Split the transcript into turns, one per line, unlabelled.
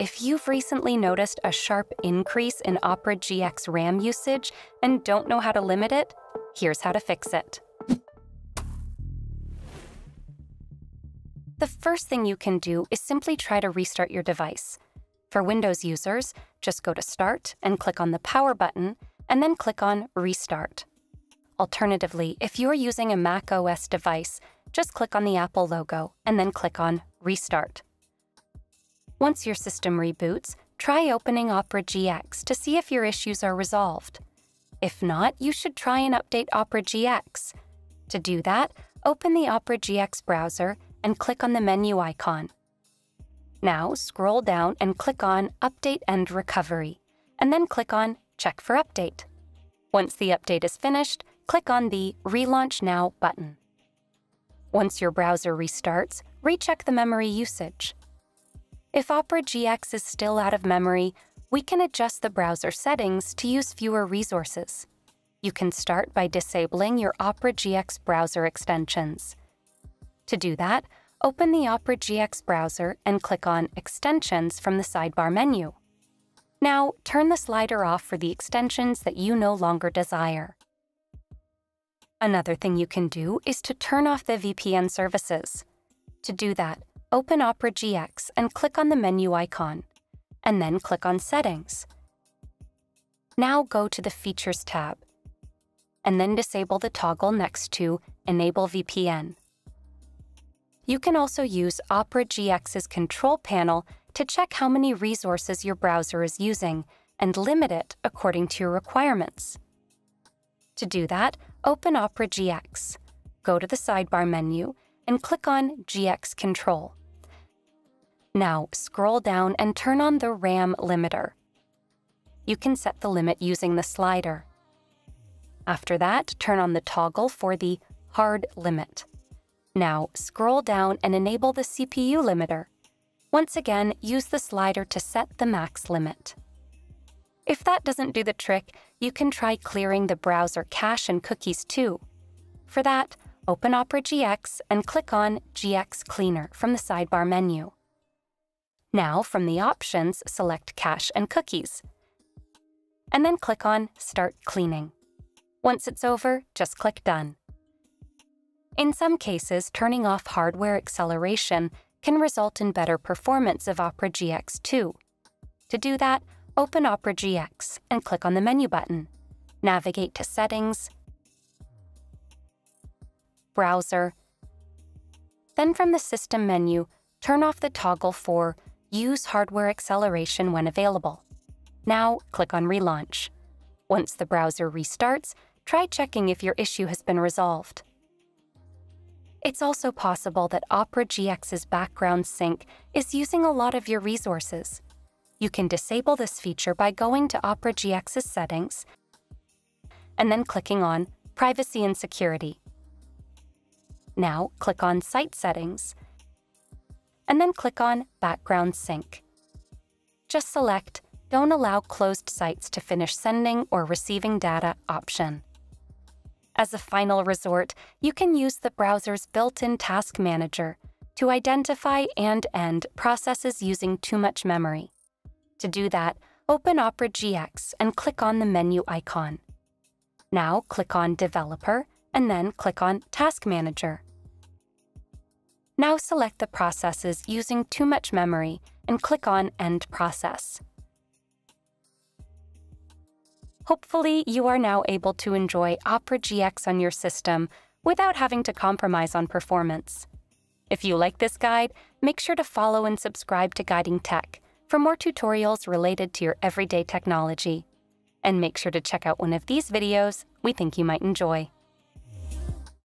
if you've recently noticed a sharp increase in Opera GX RAM usage and don't know how to limit it, here's how to fix it. The first thing you can do is simply try to restart your device. For Windows users, just go to Start and click on the Power button, and then click on Restart. Alternatively, if you're using a Mac OS device, just click on the Apple logo and then click on Restart. Once your system reboots, try opening Opera GX to see if your issues are resolved. If not, you should try and update Opera GX. To do that, open the Opera GX browser and click on the menu icon. Now scroll down and click on Update and Recovery, and then click on Check for Update. Once the update is finished, click on the Relaunch Now button. Once your browser restarts, recheck the memory usage. If Opera GX is still out of memory, we can adjust the browser settings to use fewer resources. You can start by disabling your Opera GX browser extensions. To do that, open the Opera GX browser and click on Extensions from the sidebar menu. Now, turn the slider off for the extensions that you no longer desire. Another thing you can do is to turn off the VPN services. To do that, open Opera GX and click on the menu icon, and then click on Settings. Now go to the Features tab, and then disable the toggle next to Enable VPN. You can also use Opera GX's control panel to check how many resources your browser is using and limit it according to your requirements. To do that, open Opera GX, go to the sidebar menu, and click on GX Control. Now scroll down and turn on the RAM limiter. You can set the limit using the slider. After that, turn on the toggle for the hard limit. Now, scroll down and enable the CPU limiter. Once again, use the slider to set the max limit. If that doesn't do the trick, you can try clearing the browser cache and cookies too. For that, open Opera GX and click on GX Cleaner from the sidebar menu. Now, from the options, select Cache and Cookies. And then click on Start Cleaning. Once it's over, just click Done. In some cases, turning off hardware acceleration can result in better performance of Opera GX too. To do that, open Opera GX and click on the menu button. Navigate to Settings, Browser, then from the System menu, turn off the toggle for Use Hardware Acceleration when available. Now, click on Relaunch. Once the browser restarts, try checking if your issue has been resolved. It's also possible that Opera GX's background sync is using a lot of your resources. You can disable this feature by going to Opera GX's settings and then clicking on Privacy and Security. Now click on Site Settings and then click on Background Sync. Just select Don't allow closed sites to finish sending or receiving data option. As a final resort, you can use the browser's built-in Task Manager to identify and end processes using too much memory. To do that, open Opera GX and click on the menu icon. Now click on Developer and then click on Task Manager. Now select the processes using too much memory and click on End Process. Hopefully, you are now able to enjoy Opera GX on your system without having to compromise on performance. If you like this guide, make sure to follow and subscribe to Guiding Tech for more tutorials related to your everyday technology. And make sure to check out one of these videos we think you might enjoy.